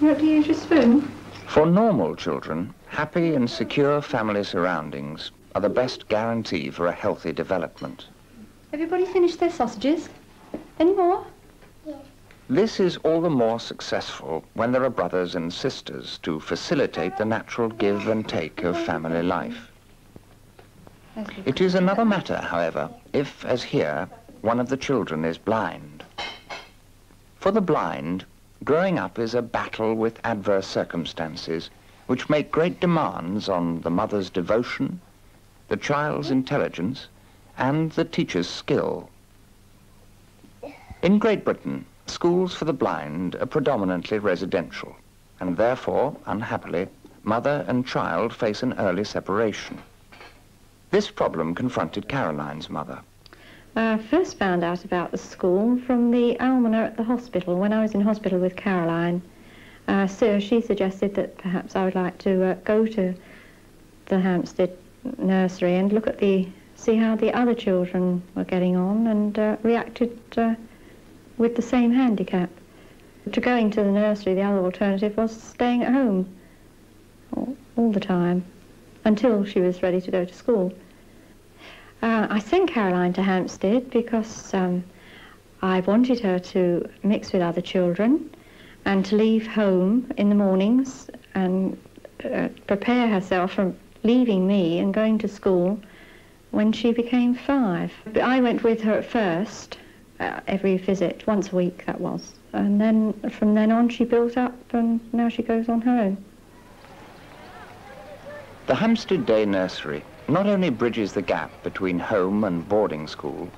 You use your spoon? For normal children, happy and secure family surroundings are the best guarantee for a healthy development. Everybody finished their sausages? Any more? This is all the more successful when there are brothers and sisters to facilitate the natural give and take of family life. It is another matter, however, if, as here, one of the children is blind. For the blind, growing up is a battle with adverse circumstances which make great demands on the mother's devotion, the child's intelligence, and the teacher's skill. In Great Britain, schools for the blind are predominantly residential, and therefore, unhappily, mother and child face an early separation. This problem confronted Caroline's mother. I first found out about the school from the almoner at the hospital when I was in hospital with Caroline. Uh, so she suggested that perhaps I would like to uh, go to the Hampstead nursery and look at the, see how the other children were getting on and uh, reacted uh, with the same handicap. To going to the nursery, the other alternative was staying at home all, all the time until she was ready to go to school. Uh, I sent Caroline to Hampstead because um, I wanted her to mix with other children and to leave home in the mornings and uh, prepare herself for leaving me and going to school when she became five. I went with her at first, uh, every visit, once a week that was. And then from then on she built up and now she goes on her own. The Hampstead Day Nursery not only bridges the gap between home and boarding school,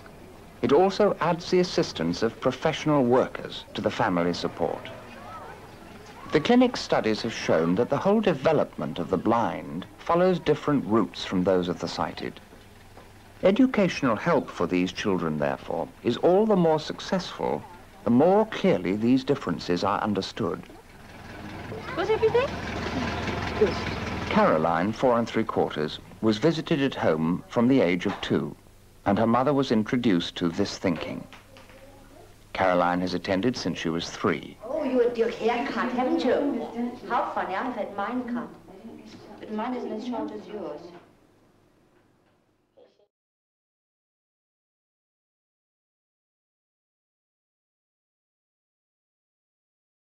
it also adds the assistance of professional workers to the family support. The clinic studies have shown that the whole development of the blind follows different routes from those of the sighted. Educational help for these children, therefore, is all the more successful the more clearly these differences are understood. Was everything? Good. Caroline, four and three quarters, was visited at home from the age of two, and her mother was introduced to this thinking. Caroline has attended since she was three. Oh, you had your haircut, haven't you? How funny, I've had mine cut. But mine isn't as short as yours.